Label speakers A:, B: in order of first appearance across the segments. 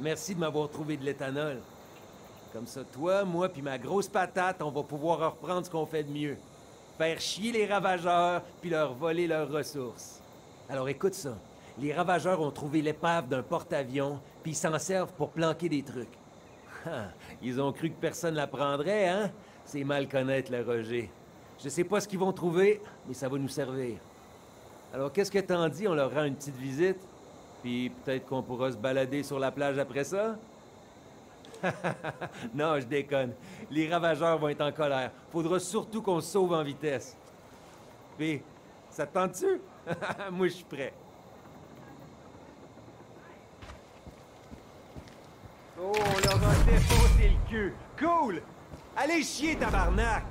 A: Merci de m'avoir trouvé de l'éthanol. Comme ça, toi, moi, puis ma grosse patate, on va pouvoir reprendre ce qu'on fait de mieux. Faire chier les ravageurs, puis leur voler leurs ressources. Alors écoute ça. Les ravageurs ont trouvé l'épave d'un porte-avions, puis ils s'en servent pour planquer des trucs. Ils ont cru que personne la prendrait, hein? C'est mal connaître le Roger. Je sais pas ce qu'ils vont trouver, mais ça va nous servir. Alors qu'est-ce que t'en dis? On leur rend une petite visite? Puis peut-être qu'on pourra se balader sur la plage après ça? non, je déconne. Les ravageurs vont être en colère. Faudra surtout qu'on se sauve en vitesse. Puis, ça te tente-tu? Moi, je suis prêt. Oh, on leur a défoncé le cul. Cool! Allez chier, tabarnak!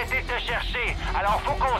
B: arrêter de te chercher. Alors faut qu'on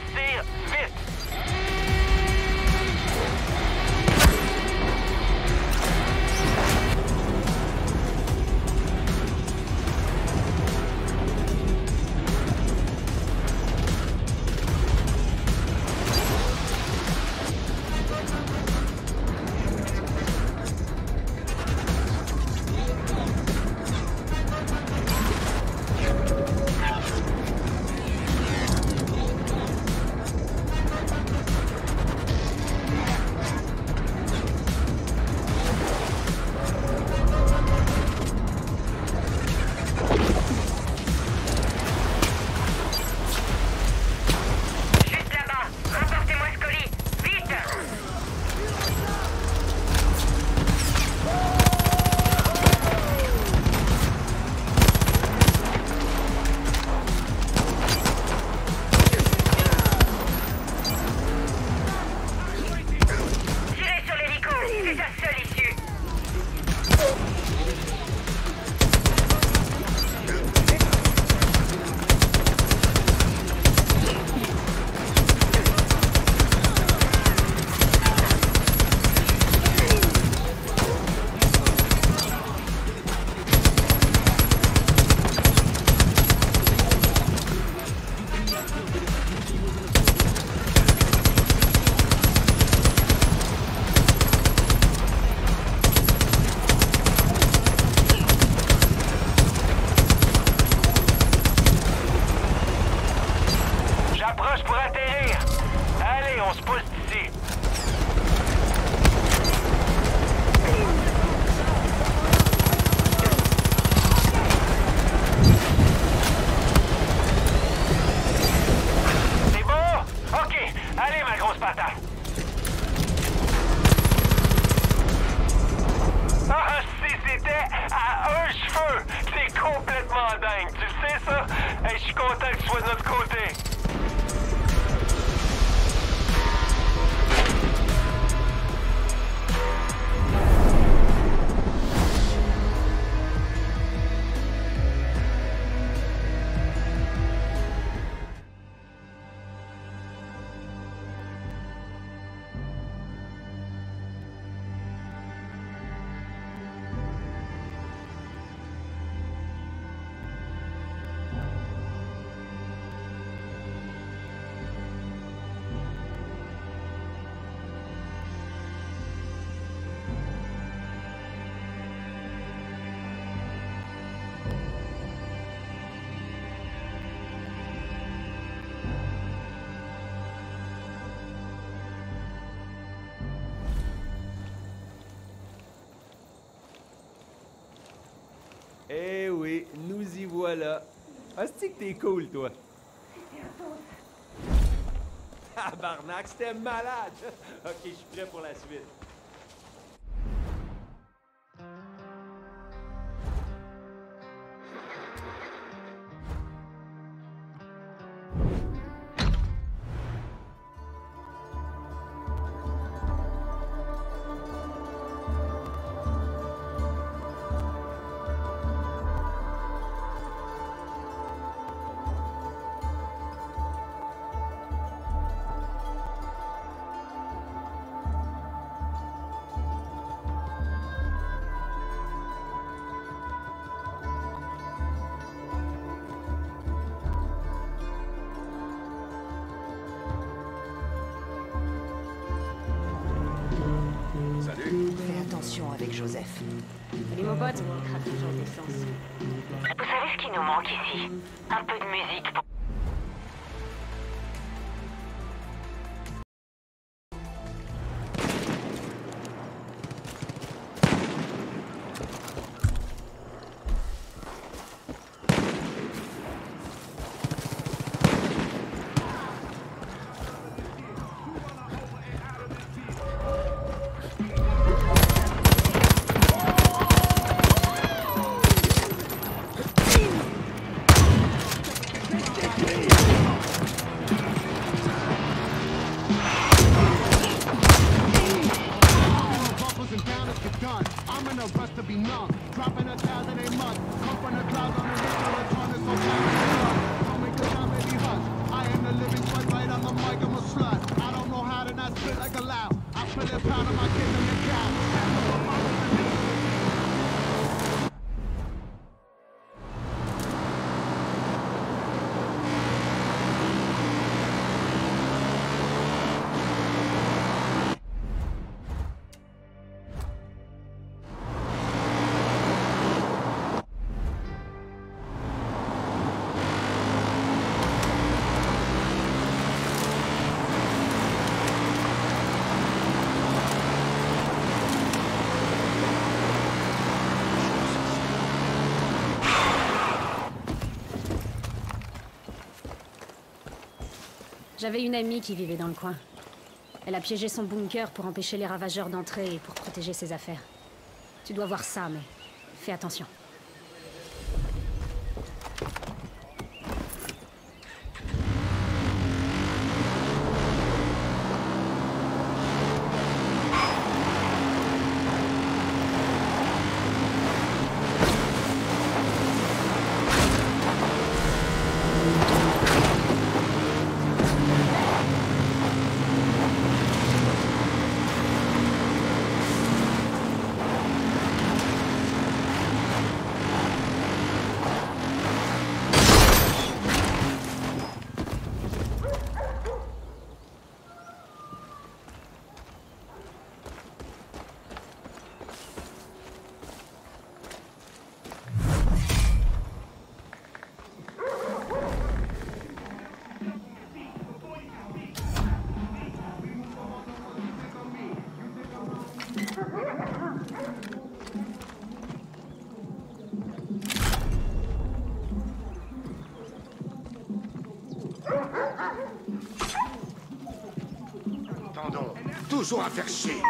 A: nous y voilà. Ah, que t'es cool, toi? Tabarnak, c'était malade! ok, je suis prêt pour la suite.
C: Joseph.
D: Et mon pote, craque toujours d'essence.
E: Vous savez ce qui nous manque ici? Un peu de musique
D: J'avais une amie qui vivait dans le coin. Elle a piégé son bunker pour empêcher les ravageurs d'entrer et pour protéger ses affaires. Tu dois voir ça, mais fais attention.
F: Toujours à faire chier.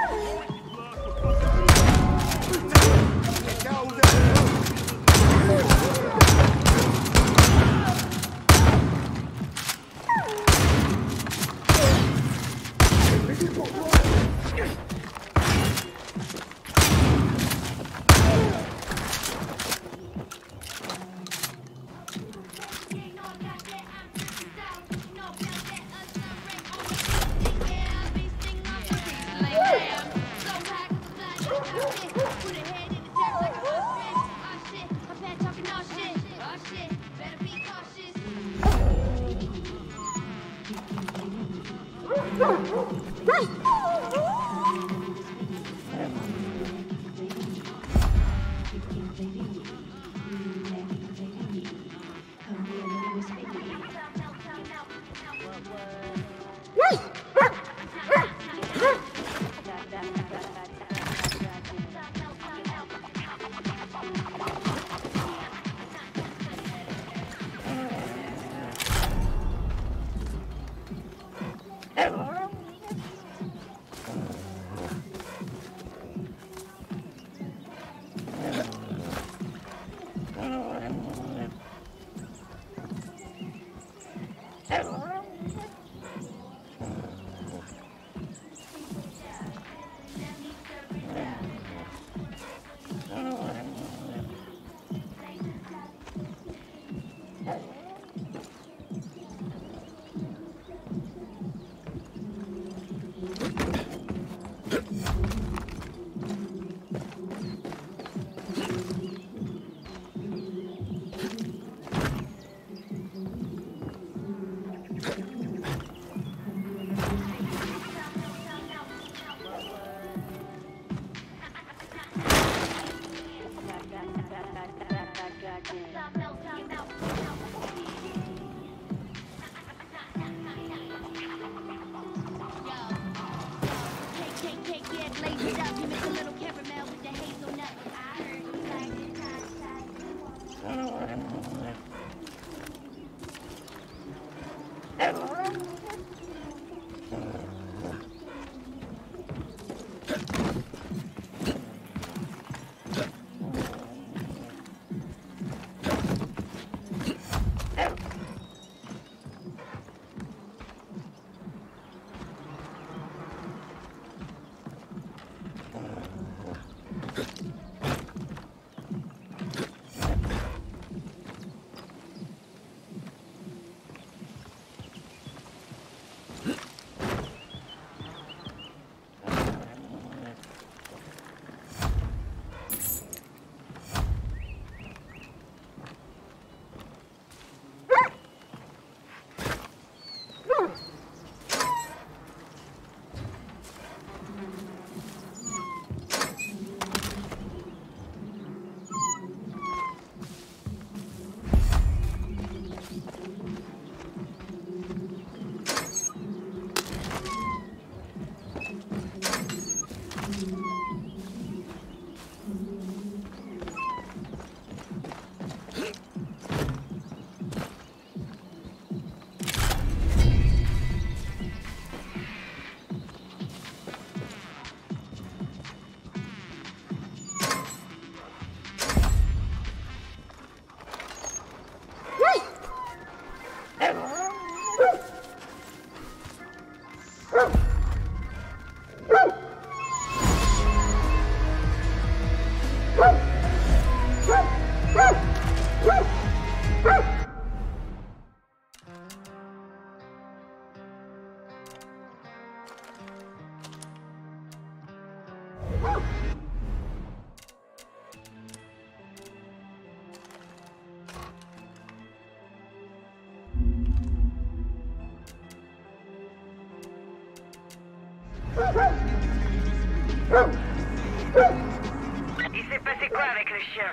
G: Il s'est passé quoi avec le chien?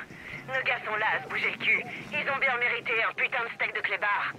G: Nos gars sont là à se bouger le cul. Ils ont bien mérité un putain de steak de clébard.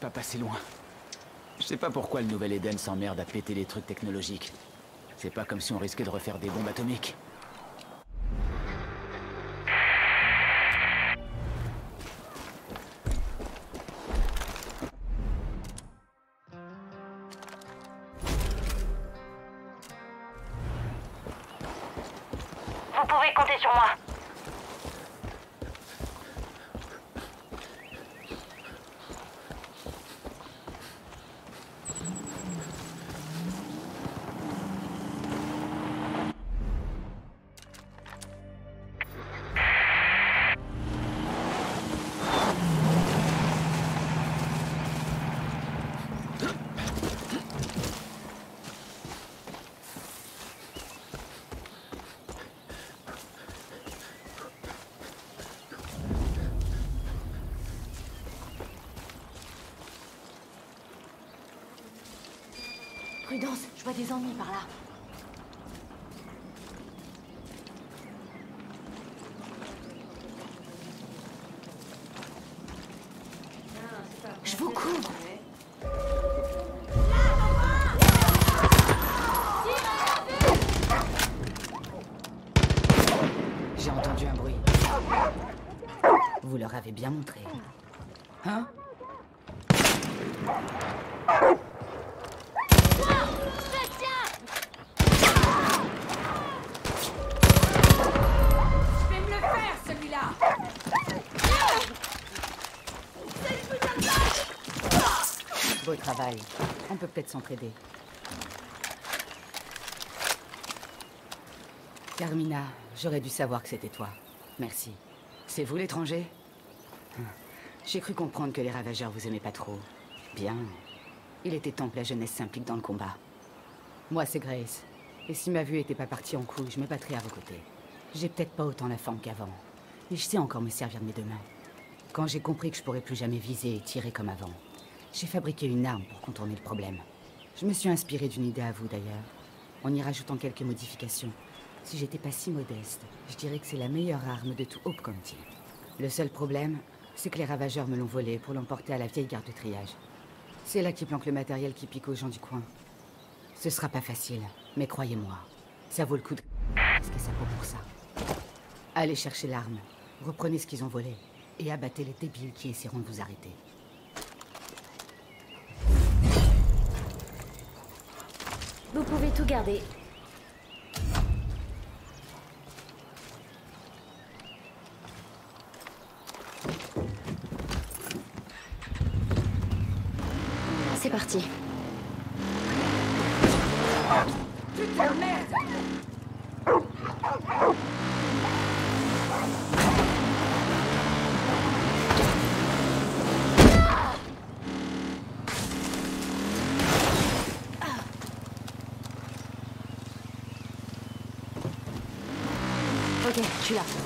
H: Pas passé loin. Je sais pas pourquoi le nouvel Eden s'emmerde à péter les trucs technologiques. C'est pas comme si on risquait de refaire des bombes atomiques.
G: Vous pouvez compter sur moi.
D: Des ennuis par
I: peut-être s'entraider. Carmina, j'aurais dû savoir que c'était toi. Merci. C'est vous l'étranger? J'ai cru comprendre que les ravageurs vous aimaient pas trop. Bien. Il était temps que la jeunesse s'implique dans le combat. Moi, c'est Grace. Et si ma vue était pas partie en couille, je me battrais à vos côtés. J'ai peut-être pas autant la forme qu'avant. Mais je sais encore me servir de mes deux mains. Quand j'ai compris que je pourrais plus jamais viser et tirer comme avant, j'ai fabriqué une arme pour contourner le problème. Je me suis inspiré d'une idée à vous d'ailleurs, en y rajoutant quelques modifications. Si j'étais pas si modeste, je dirais que c'est la meilleure arme de tout Hope County. Le seul problème, c'est que les ravageurs me l'ont volé pour l'emporter à la vieille gare de triage. C'est là qu'ils planquent le matériel qui pique aux gens du coin. Ce sera pas facile, mais croyez-moi, ça vaut le coup de ce que ça vaut pour ça? Allez chercher l'arme, reprenez ce qu'ils ont volé, et abattez les débiles qui essaieront de vous arrêter.
D: Pouvez tout garder. C'est parti. Là.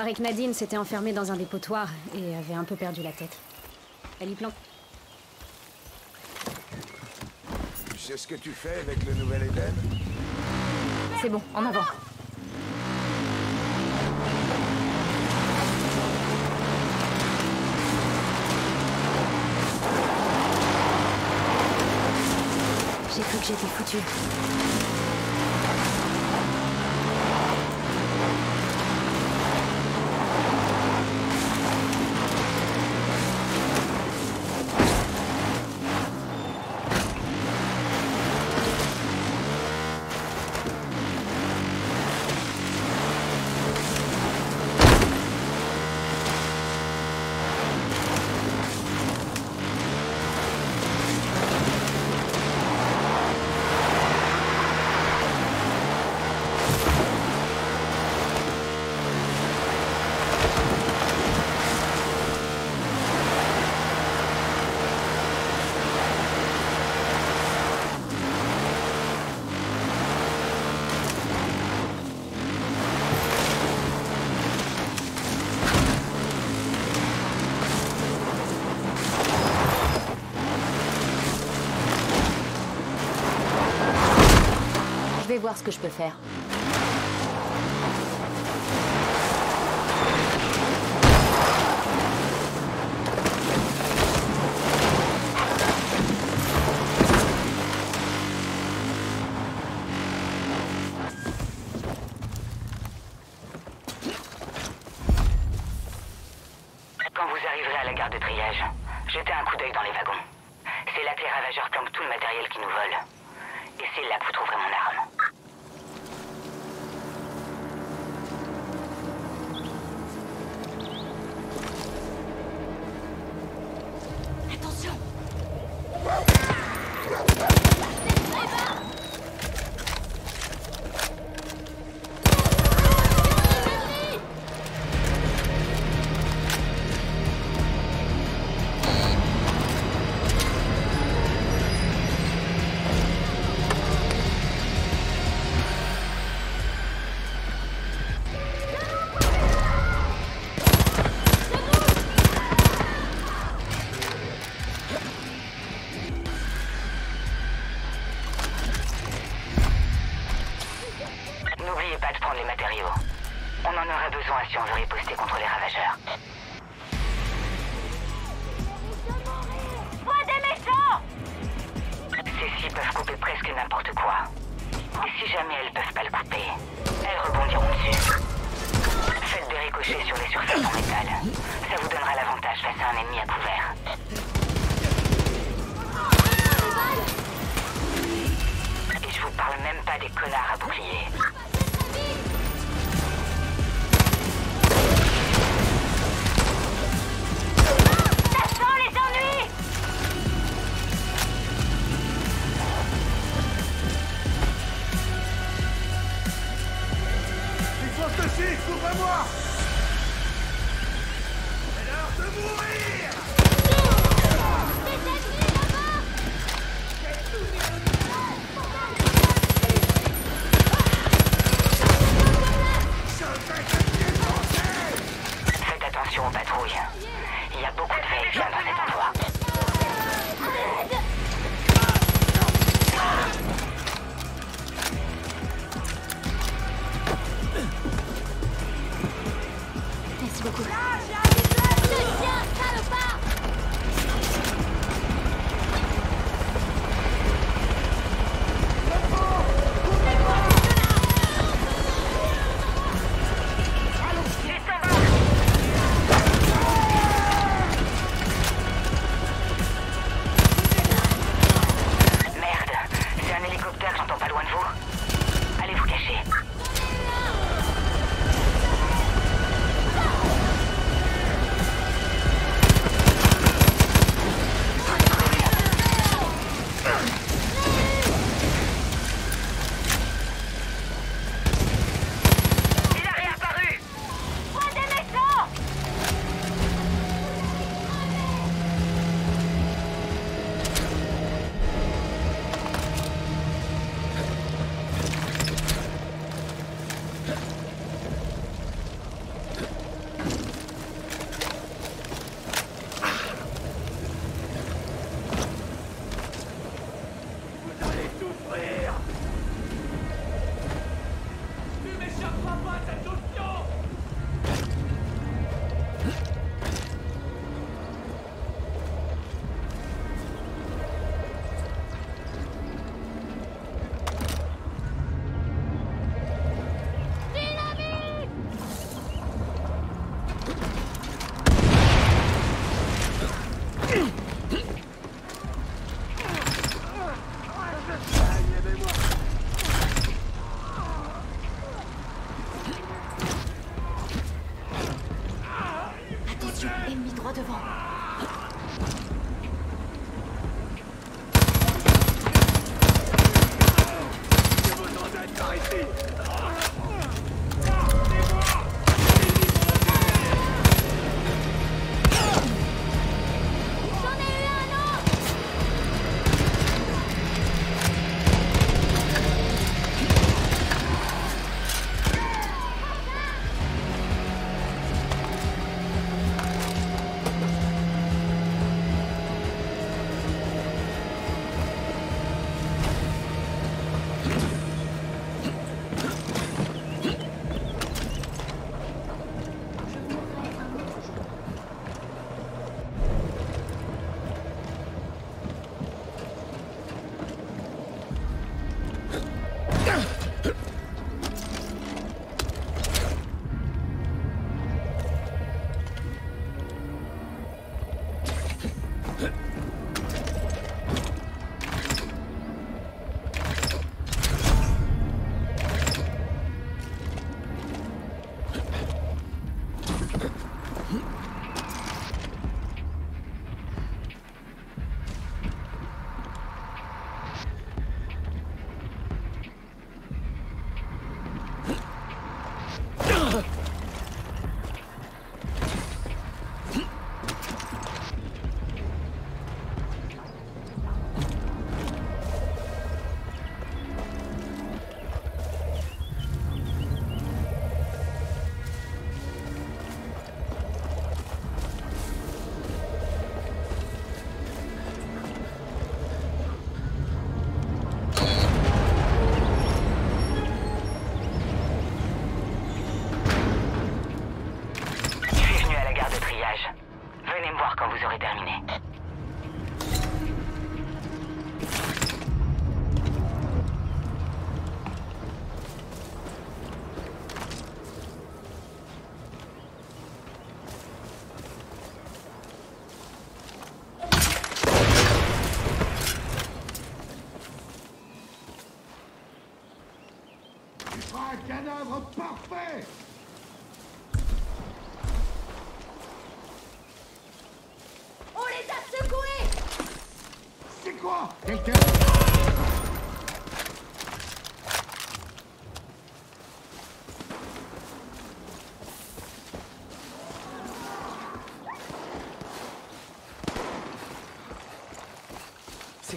D: Paraît que Nadine s'était enfermée dans un dépotoir et avait un peu perdu la tête. Elle y plante.
F: Tu sais ce que tu fais avec le nouvel Eden
D: C'est bon, en avant. J'ai cru que j'étais foutue. Voir ce que je peux faire.
E: de prendre les matériaux. On en aurait besoin si on veut riposter contre les ravageurs. Vois des méchants Ces-ci peuvent couper presque n'importe quoi. Et si jamais elles peuvent pas le couper, elles rebondiront dessus.
C: Faites
E: des ricochets sur les surfaces en métal. Ça vous donnera l'avantage face à un ennemi à couvert. Et je vous parle même pas des connards à bouclier.
F: Courez-moi C'est l'heure de mourir.
E: Docteur, ils sont pas loin de vous. Allez vous cacher.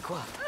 J: C'est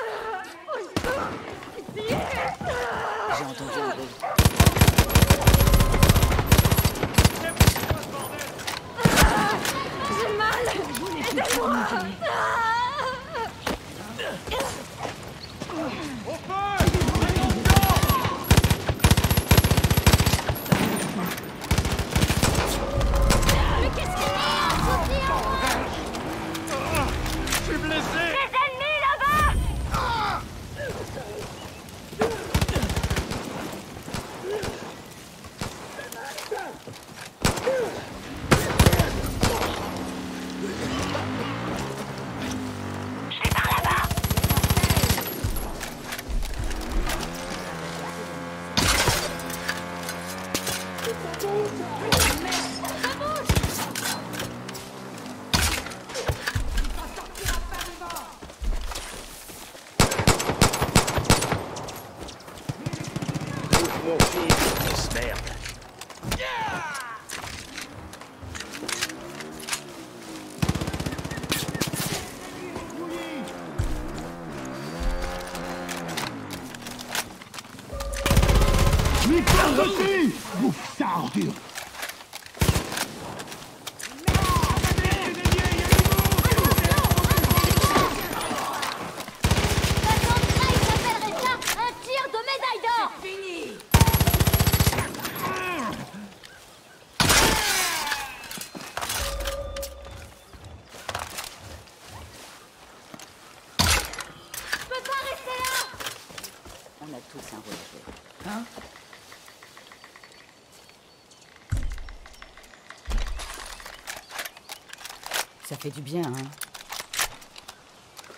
J: Ça
I: fait du bien, hein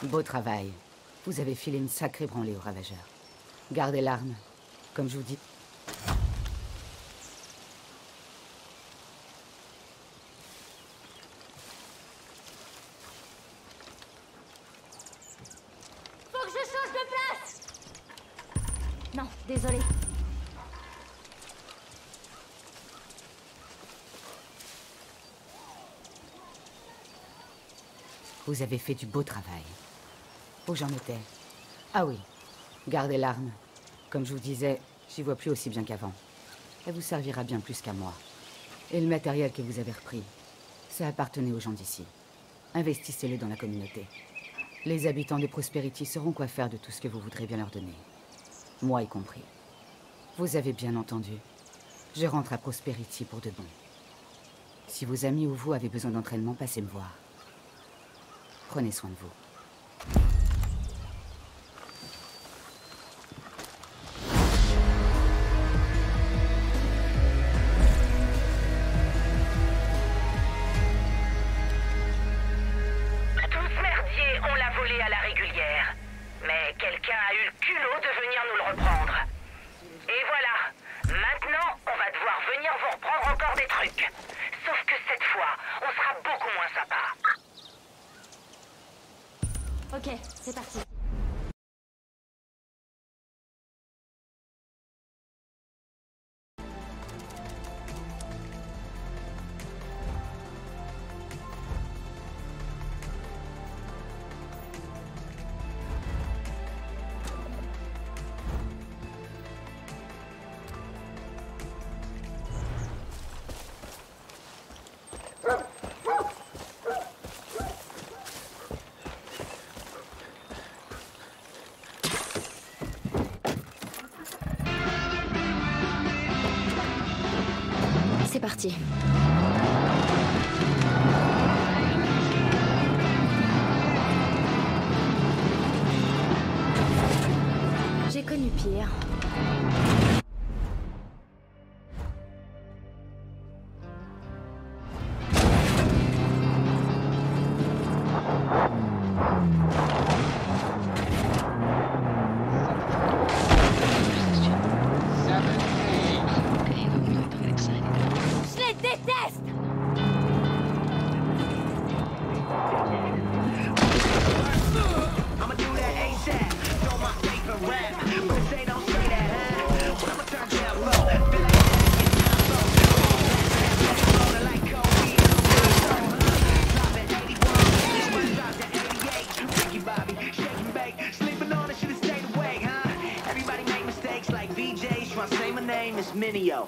I: Beau travail. Vous avez filé une sacrée branlée aux ravageurs. Gardez l'arme, comme je vous dis.
C: Faut que je change de place Non, désolé.
I: Vous avez fait du beau travail. Où j'en étais? Ah oui, gardez l'arme. Comme je vous disais, j'y vois plus aussi bien qu'avant. Elle vous servira bien plus qu'à moi. Et le matériel que vous avez repris, ça appartenait aux gens d'ici. Investissez-le dans la communauté. Les habitants de Prosperity sauront quoi faire de tout ce que vous voudrez bien leur donner. Moi y compris. Vous avez bien entendu. Je rentre à Prosperity pour de bon. Si vos amis ou vous avez besoin d'entraînement, passez me voir. Prenez soin de vous.
C: Parti. radio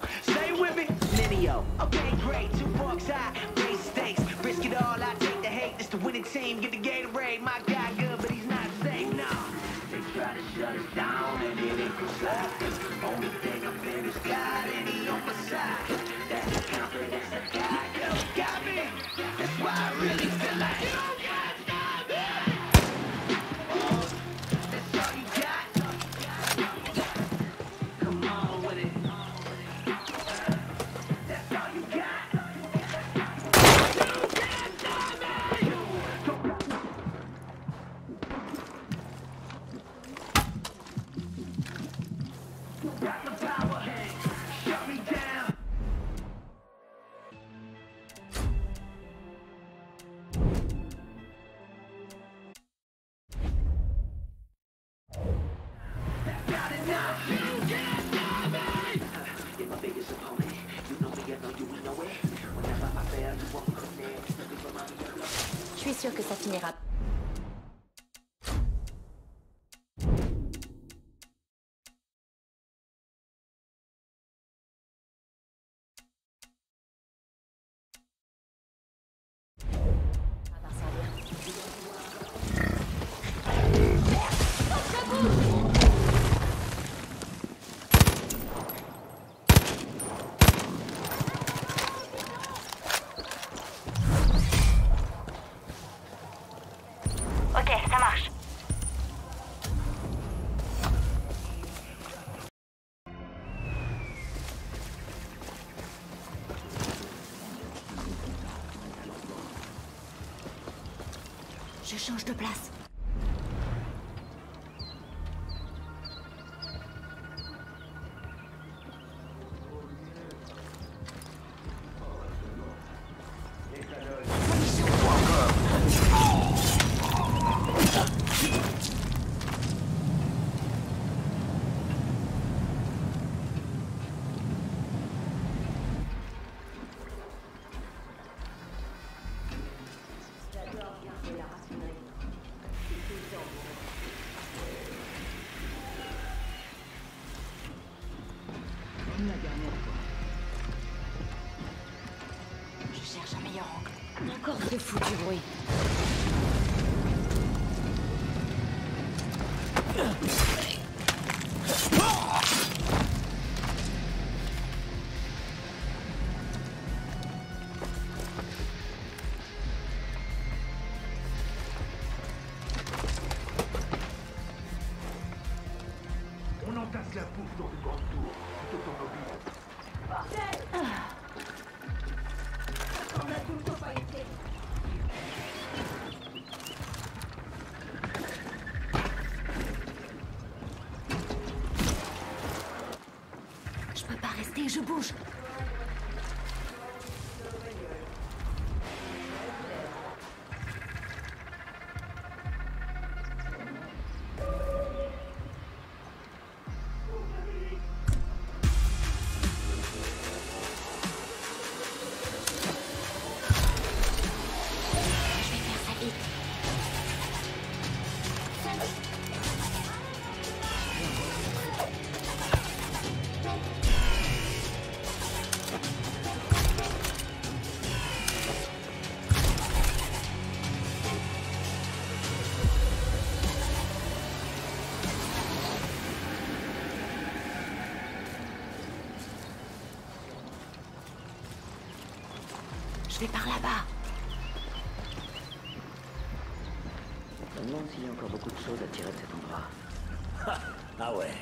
C: Change de place.
K: Боже,
C: Je par là-bas.
K: Je me demande s'il y a encore beaucoup de choses à tirer de cet endroit.
H: ah, ah
D: ouais,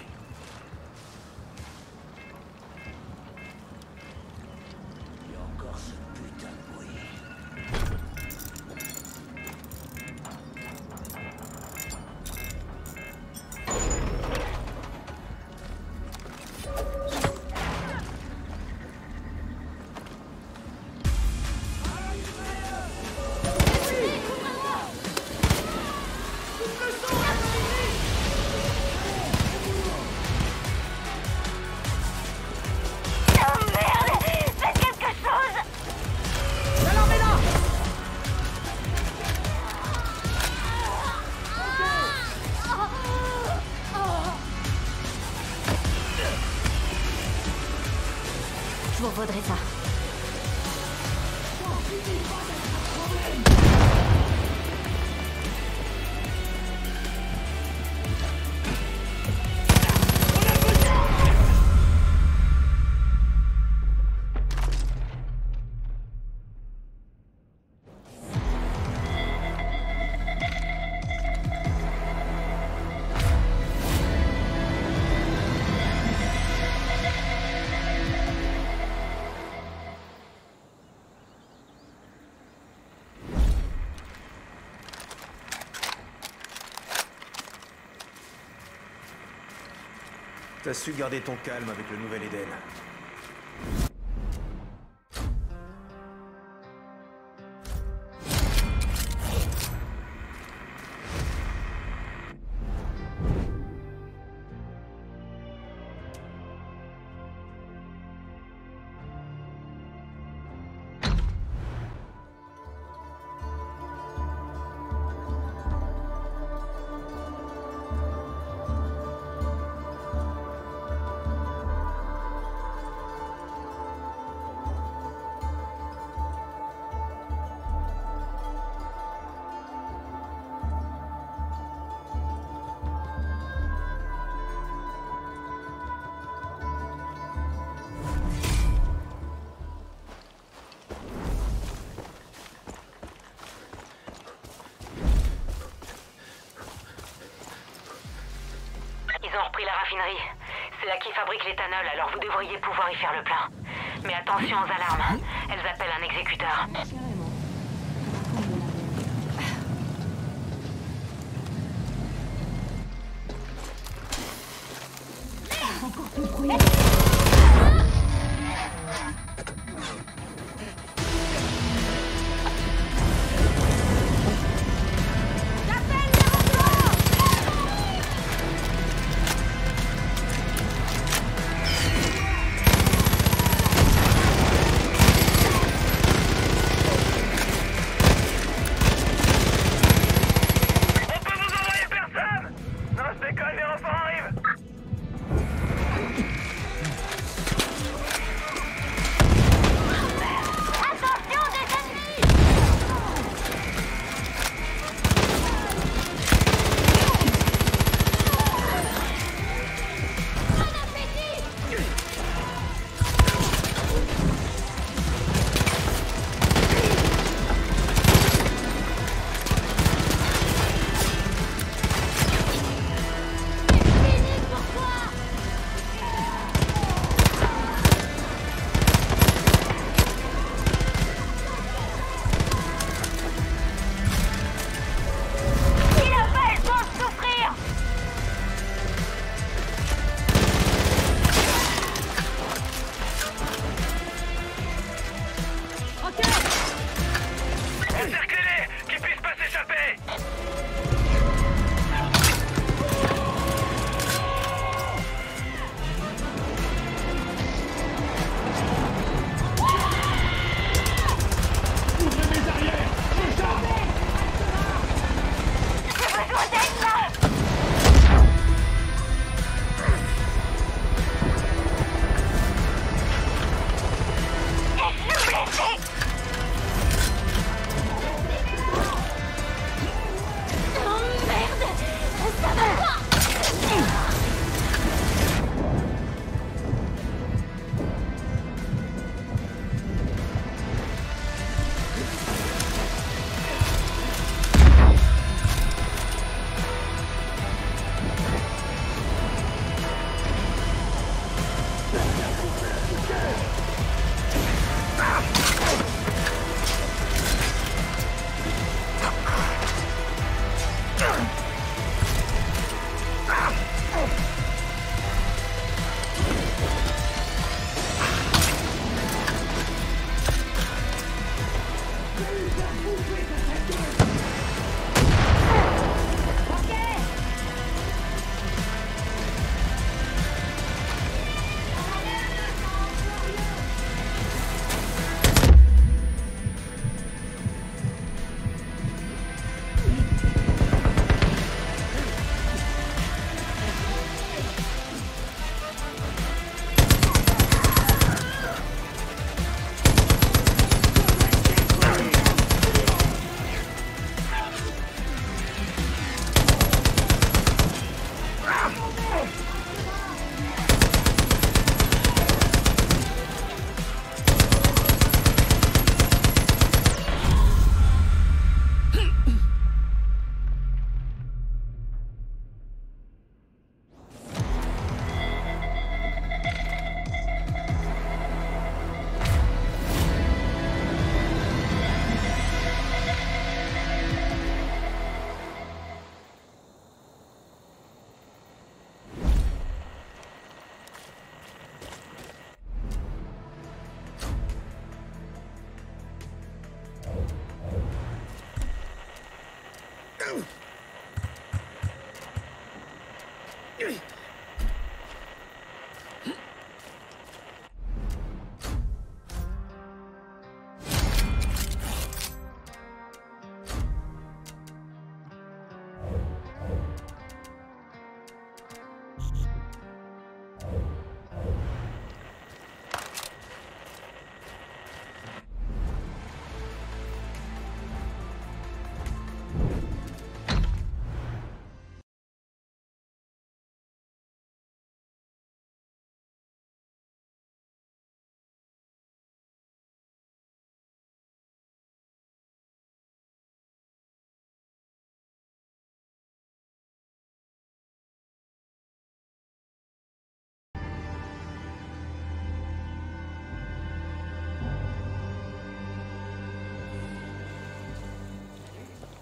D: podreza.
L: T'as su garder ton calme avec le nouvel Eden.
E: L'éthanol, alors vous devriez pouvoir y faire le plein. Mais attention aux alarmes. Elles appellent un exécuteur.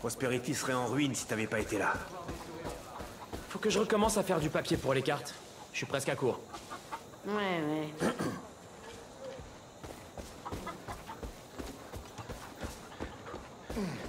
L: Prosperity serait en ruine si t'avais pas été là.
M: Faut que je recommence à faire du papier pour les cartes. Je suis presque à court.
I: Ouais, ouais.